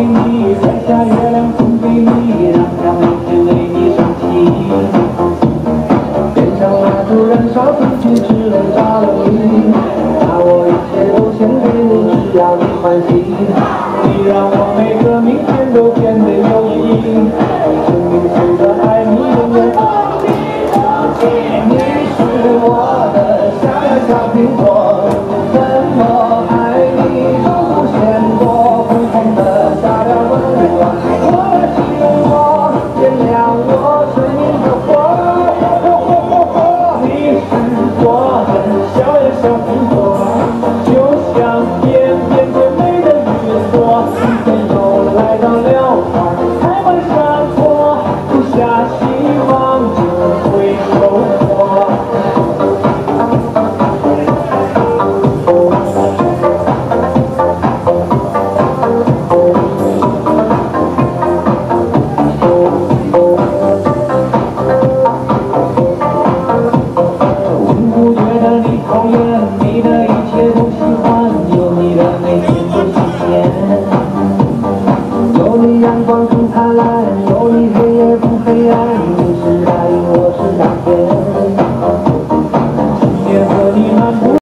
给你。摘下月亮送给你让太阳每天为你升起变成蜡烛燃烧自己只为照亮你把我一切都献给你只要你欢喜你让我每个明天都变得有意义。生命虽短爱你永远不离不弃你是我的小呀小苹果我的心窝点亮我生命的火你是我的小呀小苹果就像天边最美的云朵